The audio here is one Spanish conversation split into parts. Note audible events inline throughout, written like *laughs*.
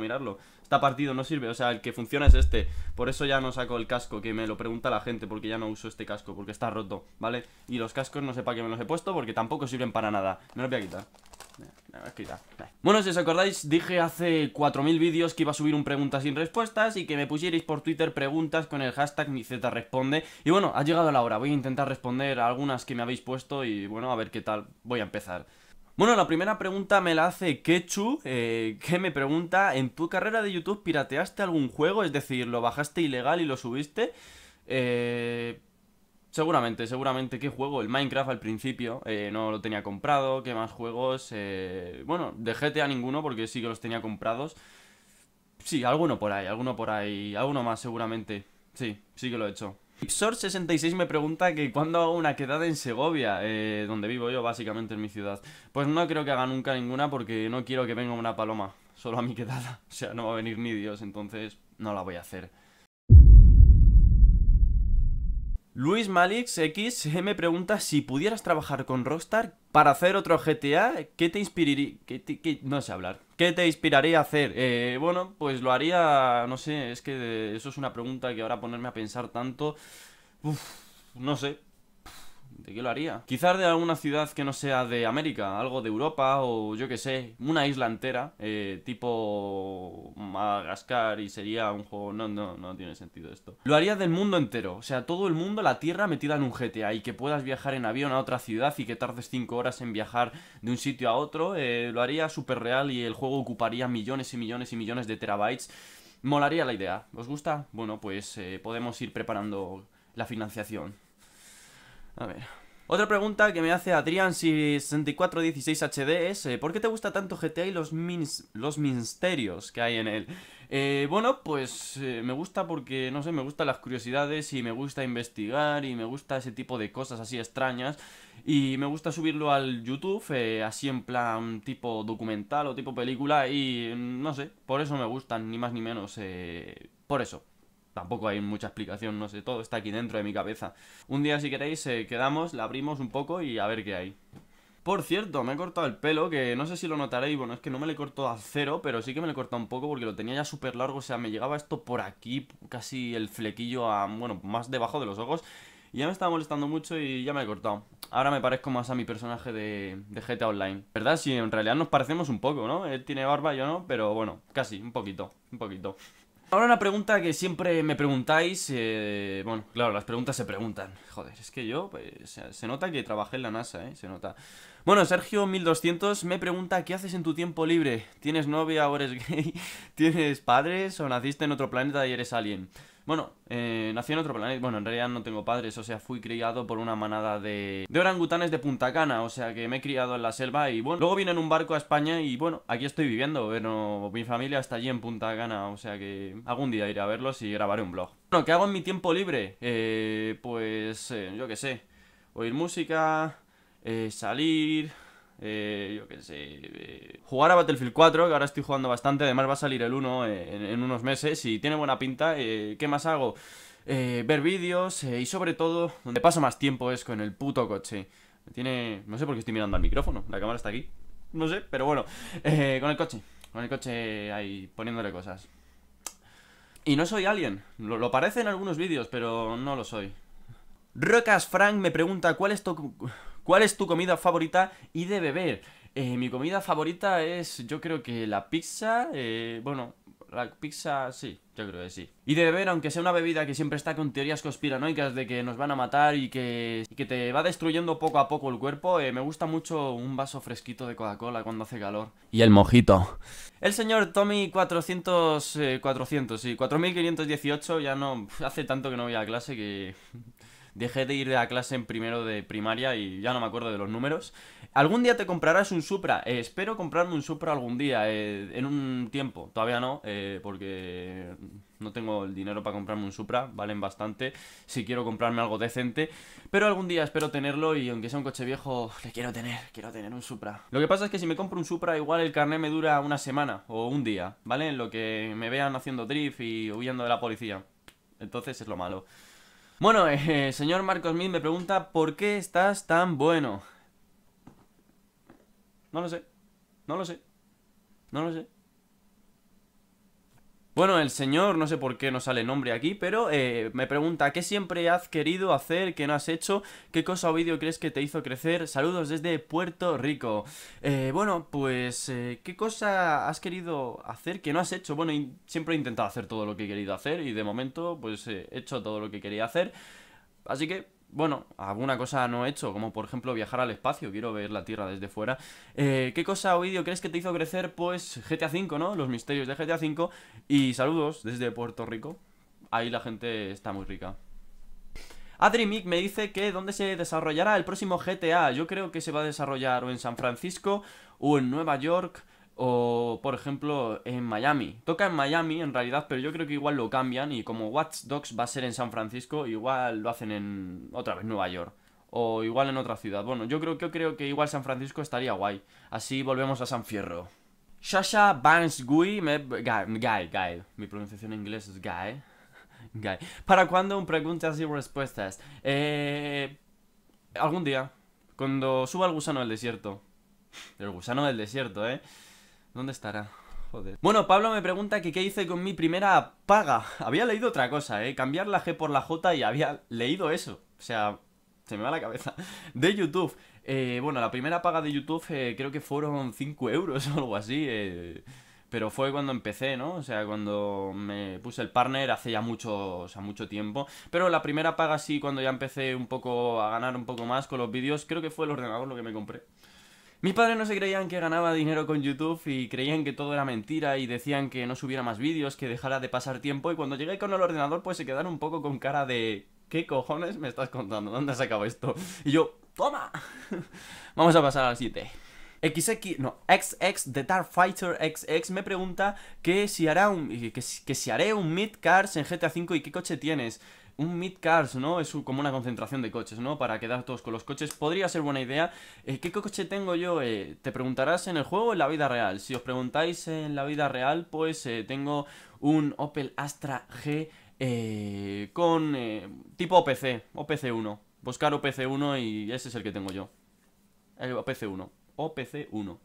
mirarlo. Está partido, no sirve. O sea, el que funciona es este. Por eso ya no saco el casco, que me lo pregunta la gente, porque ya no uso este casco, porque está roto, ¿vale? Y los cascos no sé para qué me los he puesto, porque tampoco sirven para nada. Me los voy a quitar. Bueno, si os acordáis, dije hace 4.000 vídeos que iba a subir un preguntas sin respuestas y que me pusierais por Twitter preguntas con el hashtag responde Y bueno, ha llegado la hora, voy a intentar responder algunas que me habéis puesto y bueno, a ver qué tal, voy a empezar. Bueno, la primera pregunta me la hace Kechu, eh, que me pregunta, ¿en tu carrera de YouTube pirateaste algún juego? Es decir, ¿lo bajaste ilegal y lo subiste? Eh... Seguramente, seguramente. ¿Qué juego? El Minecraft al principio. Eh, no lo tenía comprado. ¿Qué más juegos? Eh, bueno, de GTA ninguno porque sí que los tenía comprados. Sí, alguno por ahí, alguno por ahí. Alguno más seguramente. Sí, sí que lo he hecho. Ipsor66 me pregunta que cuándo hago una quedada en Segovia, eh, donde vivo yo, básicamente en mi ciudad. Pues no creo que haga nunca ninguna porque no quiero que venga una paloma, solo a mi quedada. *laughs* O sea, no va a venir ni Dios, entonces no la voy a hacer. Luis Malix X me pregunta si pudieras trabajar con Rockstar para hacer otro GTA, ¿qué te inspiraría? no sé hablar. ¿Qué te inspiraría a hacer? Eh, bueno, pues lo haría, no sé, es que eso es una pregunta que ahora ponerme a pensar tanto, uf, no sé, ¿De qué lo haría? Quizás de alguna ciudad que no sea de América, algo de Europa o yo que sé, una isla entera, eh, tipo Madagascar y sería un juego... No, no, no tiene sentido esto. Lo haría del mundo entero, o sea, todo el mundo, la Tierra metida en un GTA y que puedas viajar en avión a otra ciudad y que tardes 5 horas en viajar de un sitio a otro, eh, lo haría súper real y el juego ocuparía millones y millones y millones de terabytes. Molaría la idea. ¿Os gusta? Bueno, pues eh, podemos ir preparando la financiación. A ver. Otra pregunta que me hace Adrian6416HD es eh, ¿Por qué te gusta tanto GTA y los, misterios que hay en él? Eh, bueno, pues eh, me gusta porque, no sé, me gustan las curiosidades y me gusta investigar y me gusta ese tipo de cosas así extrañas y me gusta subirlo al YouTube, así en plan tipo documental o tipo película y no sé, por eso me gustan, ni más ni menos, por eso. Tampoco hay mucha explicación, no sé, todo está aquí dentro de mi cabeza. Un día, si queréis, eh, quedamos, la abrimos un poco y a ver qué hay. Por cierto, me he cortado el pelo, que no sé si lo notaréis, bueno, es que no me lo he cortado a cero, pero sí que me lo he cortado un poco porque lo tenía ya súper largo, o sea, me llegaba esto por aquí, casi el flequillo a, bueno, más debajo de los ojos, y ya me estaba molestando mucho y ya me he cortado. Ahora me parezco más a mi personaje de, de GTA Online. ¿Verdad? Sí, en realidad nos parecemos un poco, ¿no? Él tiene barba, yo no, pero bueno, casi, un poquito, un poquito. Ahora una pregunta que siempre me preguntáis, eh, bueno, claro, las preguntas se preguntan. Joder, es que yo, pues, se nota que trabajé en la NASA, ¿eh? Se nota. Bueno, Sergio1200 me pregunta, ¿qué haces en tu tiempo libre? ¿Tienes novia o eres *laughs* gay? ¿Tienes padres o naciste en otro planeta y eres alien? Bueno, eh, nací en otro planeta. Bueno, en realidad no tengo padres, o sea, fui criado por una manada de, de orangutanes de Punta Cana, o sea, que me he criado en la selva y bueno, luego vine en un barco a España y bueno, aquí estoy viviendo, pero mi familia está allí en Punta Cana, o sea que algún día iré a verlos y grabaré un blog. Bueno, ¿qué hago en mi tiempo libre? Eh, pues, eh, yo qué sé, oír música, eh, salir, eh, yo qué sé, eh, jugar a Battlefield 4, que ahora estoy jugando bastante, además va a salir el 1 eh, en, unos meses y tiene buena pinta. ¿Qué más hago? ver vídeos y sobre todo, donde paso más tiempo es con el puto coche. Tiene... No sé por qué estoy mirando al micrófono, la cámara está aquí. No sé, pero bueno, con el coche. Con el coche ahí poniéndole cosas. Y no soy alien. Lo, lo parece en algunos vídeos, pero no lo soy. Rocas Frank me pregunta cuál es tu... ¿Cuál es tu comida favorita y de beber? Eh, mi comida favorita es, yo creo que la pizza, eh, bueno, la pizza sí, yo creo que sí. Y de beber, aunque sea una bebida que siempre está con teorías conspiranoicas de que nos van a matar y que, que te va destruyendo poco a poco el cuerpo, eh, me gusta mucho un vaso fresquito de Coca-Cola cuando hace calor. Y el mojito. El señor Tommy 400, 400, sí, 4518, ya no, hace tanto que no voy a clase que dejé de ir a clase en primero de primaria y ya no me acuerdo de los números. ¿Algún día te comprarás un Supra? Eh, espero comprarme un Supra algún día, eh, en un tiempo. Todavía no, eh, porque no tengo el dinero para comprarme un Supra, valen bastante. Si quiero comprarme algo decente, pero algún día espero tenerlo y aunque sea un coche viejo, le quiero tener, quiero tener un Supra. Lo que pasa es que si me compro un Supra, igual el carnet me dura una semana o un día, ¿vale? En lo que me vean haciendo drift y huyendo de la policía. Entonces es lo malo. Bueno, *laughs* eh, señor Marcos Smith me pregunta ¿Por qué estás tan bueno? No lo sé No lo sé No lo sé Bueno, el señor, no sé por qué no sale nombre aquí, pero eh, me pregunta, ¿qué siempre has querido hacer, que no has hecho? ¿Qué cosa o vídeo crees que te hizo crecer? Saludos desde Puerto Rico. Eh, bueno, pues, eh, ¿qué cosa has querido hacer que no has hecho? Bueno, siempre he intentado hacer todo lo que he querido hacer y de momento, pues, he hecho todo lo que quería hacer. Así que, bueno, alguna cosa no he hecho, como por ejemplo viajar al espacio, quiero ver la Tierra desde fuera. Eh, ¿Qué cosa o vídeo crees que te hizo crecer? Pues GTA V, ¿no? Los misterios de GTA V. Y saludos desde Puerto Rico. Ahí la gente está muy rica. Adrimic me dice que dónde se desarrollará el próximo GTA. Yo creo que se va a desarrollar o en San Francisco o en Nueva York o, por ejemplo, en Miami. Toca en Miami, en realidad, pero yo creo que igual lo cambian. Y como Watch Dogs va a ser en San Francisco, igual lo hacen en otra vez Nueva York. O igual en otra ciudad. Bueno, yo creo, que creo que igual San Francisco estaría guay. Así volvemos a San Fierro. Shasha Banks Gui, me, guy, guy, guy. Mi pronunciación en inglés es guy. *laughs* guy. ¿Para cuándo un preguntas y respuestas? Eh, algún día. Cuando suba el gusano del desierto. El gusano del desierto, ¿eh? ¿Dónde estará? Joder. Bueno, Pablo me pregunta que qué hice con mi primera paga. *laughs* Había leído otra cosa, ¿eh? Cambiar la G por la J y había leído eso. O sea, se me va la cabeza. *laughs* De YouTube. Eh, bueno, la primera paga de YouTube eh, creo que fueron 5 euros *laughs* o algo así. Eh, pero fue cuando empecé, ¿no? O sea, cuando me puse el partner hace ya mucho, o sea, mucho tiempo. Pero la primera paga sí, cuando ya empecé un poco a ganar un poco más con los vídeos, creo que fue el ordenador lo que me compré. Mis padres no se creían que ganaba dinero con YouTube y creían que todo era mentira y decían que no subiera más vídeos, que dejara de pasar tiempo y cuando llegué con el ordenador pues se quedaron un poco con cara de... ¿Qué cojones me estás contando? ¿Dónde has sacado esto? Y yo, ¡toma! *laughs* Vamos a pasar al 7. XX, no, XX The Dark Fighter XX me pregunta que si hará un que, que si haré un mid cars en GTA V y qué coche tienes un mid-cars, ¿no? Es como una concentración de coches, ¿no? Para quedar todos con los coches. Podría ser buena idea. Eh, ¿Qué coche tengo yo? Eh, te preguntarás en el juego o en la vida real. Si os preguntáis en la vida real, pues eh, tengo un Opel Astra G con tipo OPC, OPC1. Buscar OPC1 y ese es el que tengo yo. El OPC1. OPC1.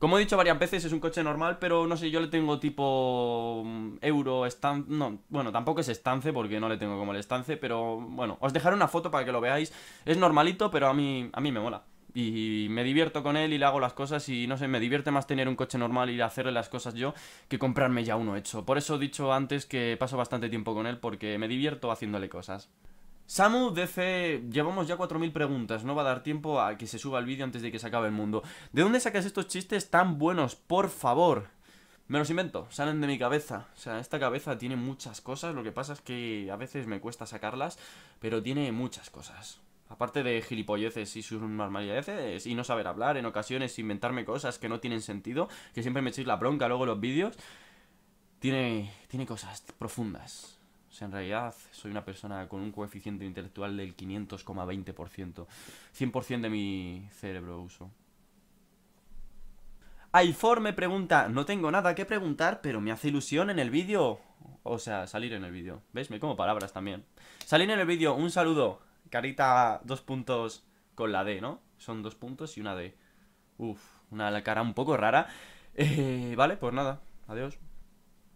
Como he dicho varias veces, es un coche normal, pero no sé, yo le tengo tipo mm, euro estance... No, bueno, tampoco es estance porque no le tengo como el estance, pero bueno, os dejaré una foto para que lo veáis. Es normalito, pero a mí, a mí me mola. Y me divierto con él y le hago las cosas y no sé, me divierte más tener un coche normal y hacerle las cosas yo que comprarme ya uno hecho. Por eso he dicho antes que paso bastante tiempo con él porque me divierto haciéndole cosas. Samu DC, llevamos ya 4.000 preguntas, no va a dar tiempo a que se suba el vídeo antes de que se acabe el mundo. ¿De dónde sacas estos chistes tan buenos? Por favor. Me los invento, salen de mi cabeza. O sea, esta cabeza tiene muchas cosas, lo que pasa es que a veces me cuesta sacarlas, pero tiene muchas cosas. Aparte de gilipolleces y sus normalidades y no saber hablar, en ocasiones inventarme cosas que no tienen sentido, que siempre me echéis la bronca luego en los vídeos, tiene, tiene cosas profundas. O sea, en realidad soy una persona con un coeficiente intelectual del 500,20%. 100% de mi cerebro uso. Aifor me pregunta, no tengo nada que preguntar, pero me hace ilusión en el vídeo. O sea, salir en el vídeo. ¿Ves? Me como palabras también. Salir en el vídeo, un saludo. Carita, dos puntos con la D, ¿no? Son dos puntos y una D. Uf, una cara un poco rara. Eh, vale, pues nada. Adiós.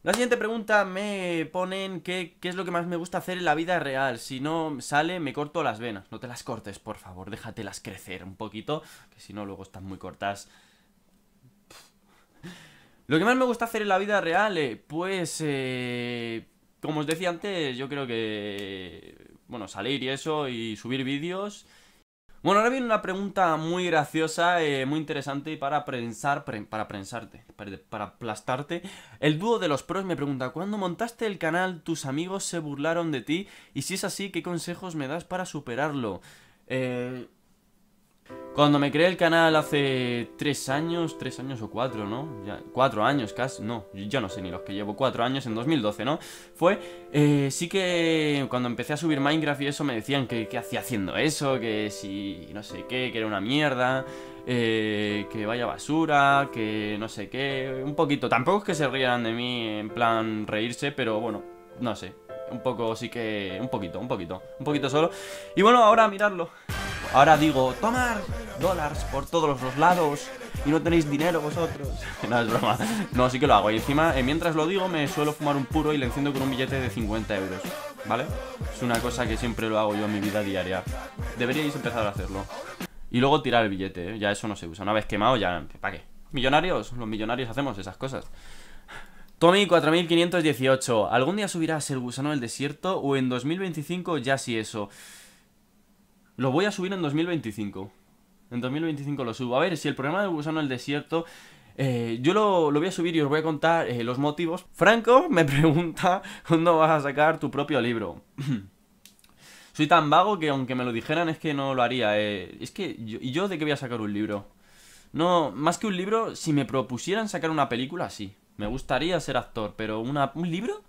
La siguiente pregunta me ponen qué, qué es lo que más me gusta hacer en la vida real. Si no sale, me corto las venas. No te las cortes, por favor, déjatelas crecer un poquito, que si no luego están muy cortas. Lo que más me gusta hacer en la vida real, eh, pues, eh, como os decía antes, yo creo que, bueno, salir y eso, y subir vídeos bueno, ahora viene una pregunta muy graciosa, eh, muy interesante para prensar, para prensarte, para, aplastarte. El dúo de los pros me pregunta, ¿cuándo montaste el canal tus amigos se burlaron de ti? Y si es así, ¿qué consejos me das para superarlo? Eh, cuando me creé el canal hace tres años, tres años o cuatro, ¿no? Ya, cuatro años casi, no, yo no sé ni los que llevo cuatro años, en 2012, ¿no? Fue, eh, sí que cuando empecé a subir Minecraft y eso me decían que, que hacía haciendo eso, que si no sé qué, que era una mierda, eh, que vaya basura, que no sé qué, un poquito, tampoco es que se rieran de mí en plan reírse, pero bueno, no sé, un poco sí que, un poquito, un poquito, un poquito solo. Y bueno, ahora miradlo. Ahora digo, tomar dólares por todos los lados. y no tenéis dinero vosotros. *laughs* no, es broma. No, sí que lo hago. Y encima, eh, mientras lo digo, me suelo fumar un puro y le enciendo con un billete de 50 euros. ¿Vale? Es una cosa que siempre lo hago yo en mi vida diaria. Deberíais empezar a hacerlo. Y luego tirar el billete, ¿eh? ya eso no se usa. Una vez quemado, ya. ¿Para qué? Millonarios, los millonarios hacemos esas cosas. Tommy 4518. ¿Algún día subirás el gusano del desierto o en 2025 ya sí eso? Lo voy a subir en 2025. En 2025 lo subo. A ver, si el problema del gusano del desierto... Eh, yo lo, voy a subir y os voy a contar eh, los motivos. Franco me *laughs* pregunta cuándo vas a sacar tu propio libro. *clears throat* Soy tan vago que aunque me lo dijeran es que no lo haría. Eh. Es que, ¿y yo de qué voy a sacar un libro? No, más que un libro, si me propusieran sacar una película, sí. Me gustaría ser actor, pero una, un libro...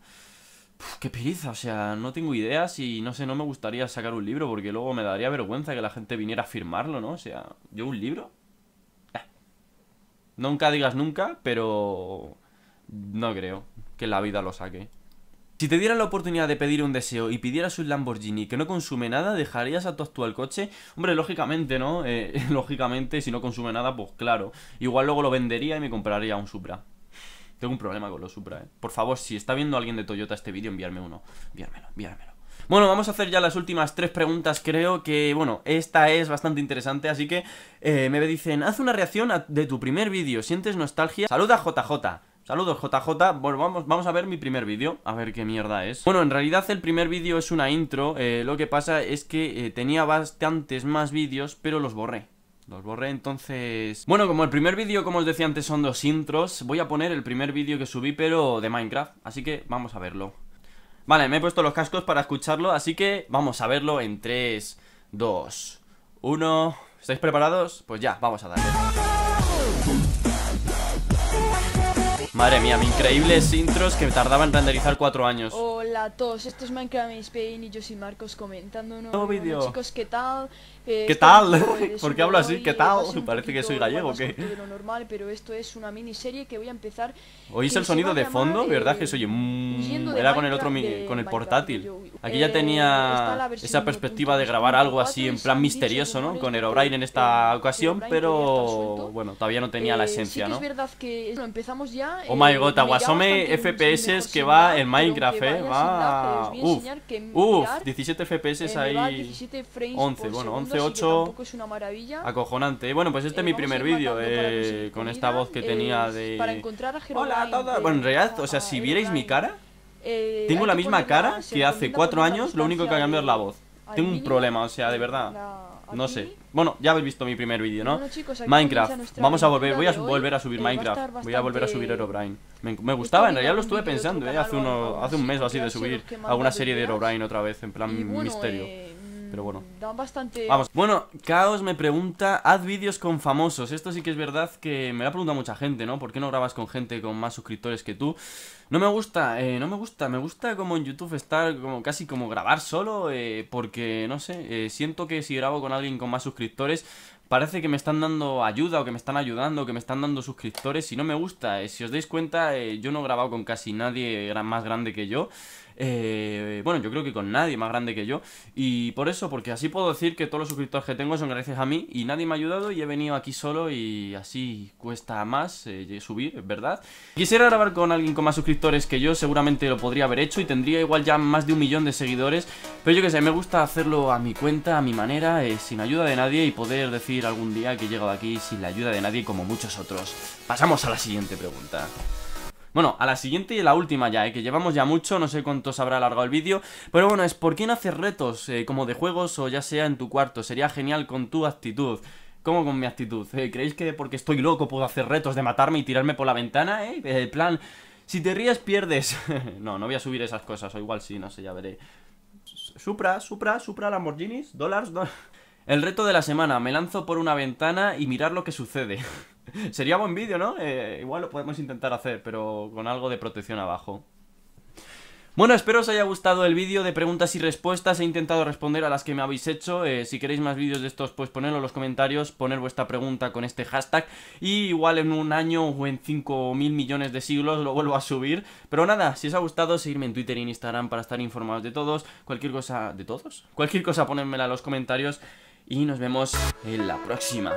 qué pereza, o sea, no tengo ideas y no sé, no me gustaría sacar un libro porque luego me daría vergüenza que la gente viniera a firmarlo, ¿no? O sea, ¿yo un libro? Eh. Nunca digas nunca, pero no creo que la vida lo saque. Si te dieran la oportunidad de pedir un deseo y pidieras un Lamborghini que no consume nada, ¿dejarías a tu actual coche? Hombre, lógicamente, ¿no? Eh, *laughs* lógicamente, si no consume nada, pues claro. Igual luego lo vendería y me compraría un Supra. Tengo un problema con los Supra, ¿eh? Por favor, si está viendo alguien de Toyota este vídeo, enviarme uno. Enviármelo, enviármelo. Bueno, vamos a hacer ya las últimas tres preguntas, creo que, bueno, esta es bastante interesante, así que eh, me dicen, haz una reacción de tu primer vídeo, ¿sientes nostalgia? Saluda JJ. Saludos JJ, bueno, vamos, vamos a ver mi primer vídeo, a ver qué mierda es Bueno, en realidad el primer vídeo es una intro, eh, lo que pasa es que eh, tenía bastantes más vídeos, pero los borré los borré, entonces... Bueno, como el primer vídeo, como os decía antes, son dos intros Voy a poner el primer vídeo que subí, pero de Minecraft Así que vamos a verlo Vale, me he puesto los cascos para escucharlo Así que vamos a verlo en 3, 2, 1... ¿Estáis preparados? Pues ya, vamos a darle Madre mía, increíbles intros que tardaban en renderizar cuatro años. Hola a todos, esto es Minecraft Spain y yo soy Marcos comentando un nuevo vídeo. chicos, ¿qué tal? Eh, ¿Qué tal? *laughs* ¿Por qué hablo así? ¿Qué tal? Parece que soy gallego, ¿qué? De lo normal, pero esto es una miniserie que voy a empezar. ¿Oís el sonido de fondo? ¿Verdad que soy mmm, Era con el otro, con el portátil. Aquí ya tenía esa perspectiva de grabar algo así en plan misterioso, ¿no? Con Herobrine en esta ocasión, pero bueno, todavía no tenía la eh, esencia, ¿no? Es verdad que empezamos ya Oh my god, Aguasome FPS que va en Minecraft, eh. Va. Uf, uf, 17 FPS ahí. 11, bueno, 11, 8. Acojonante. Bueno, pues este es mi primer vídeo, eh, con esta voz que tenía de. Hola a todos. Bueno, en realidad, o sea, si vierais mi cara, tengo la misma cara que hace 4 años, lo único que ha cambiado es la voz. Tengo un problema, o sea, de verdad. No sé. Bueno, ya habéis visto mi primer vídeo, ¿no? Minecraft. Vamos a volver, voy a volver a subir Minecraft. Voy a volver a subir Herobrine. Me, me gustaba, en realidad lo estuve pensando, ¿eh? Hace, uno, hace un mes o así de subir alguna serie de Herobrine otra vez, en plan misterio. Eh, pero bueno. bastante... Vamos. Bueno, Chaos me pregunta, haz vídeos con famosos. Esto sí que es verdad que me lo ha preguntado mucha gente, ¿no? ¿Por qué no grabas con gente con más suscriptores que tú? No me gusta, eh, no me gusta. Me gusta como en YouTube estar como casi como grabar solo, eh, porque, no sé, eh, siento que si grabo con alguien con más suscriptores parece que me están dando ayuda o que me están ayudando, que me están dando suscriptores y no me gusta. Eh, si os dais cuenta, eh, yo no he grabado con casi nadie más grande que yo. Eh, bueno, yo creo que con nadie más grande que yo. Y por eso, porque así puedo decir que todos los suscriptores que tengo son gracias a mí y nadie me ha ayudado y he venido aquí solo y así cuesta más eh, subir, es verdad. Quisiera grabar con alguien con más suscriptores que yo, seguramente lo podría haber hecho y tendría igual ya más de un millón de seguidores. Pero yo que sé, me gusta hacerlo a mi cuenta, a mi manera, eh, sin ayuda de nadie y poder decir algún día que he llegado aquí sin la ayuda de nadie como muchos otros. Pasamos a la siguiente pregunta. Bueno, a la siguiente y la última ya, ¿eh? que llevamos ya mucho, no sé cuánto se habrá alargado el vídeo. Pero bueno, es ¿por qué no hacer retos eh, como de juegos o ya sea en tu cuarto? Sería genial con tu actitud. ¿Cómo con mi actitud? Eh, ¿Creéis que porque estoy loco puedo hacer retos de matarme y tirarme por la ventana? ¿Eh? El plan, si te ríes pierdes. *laughs* no, no voy a subir esas cosas, o igual sí, no sé, ya veré. Supra, Supra, Supra, Lamborghinis, dólares, dólares. *laughs* El reto de la semana, me lanzo por una ventana y mirar lo que sucede. *laughs* Sería buen vídeo, ¿no? Eh, igual lo podemos intentar hacer, pero con algo de protección abajo. Bueno, espero os haya gustado el vídeo de preguntas y respuestas. He intentado responder a las que me habéis hecho. Eh, si queréis más vídeos de estos, pues ponedlo en los comentarios, poner vuestra pregunta con este hashtag. Y igual en un año o en 5.000 millones de siglos lo vuelvo a subir. Pero nada, si os ha gustado, seguirme en Twitter y en Instagram para estar informados de todos. Cualquier cosa... ¿De todos? Cualquier cosa ponedmela en los comentarios. Y nos vemos en la próxima.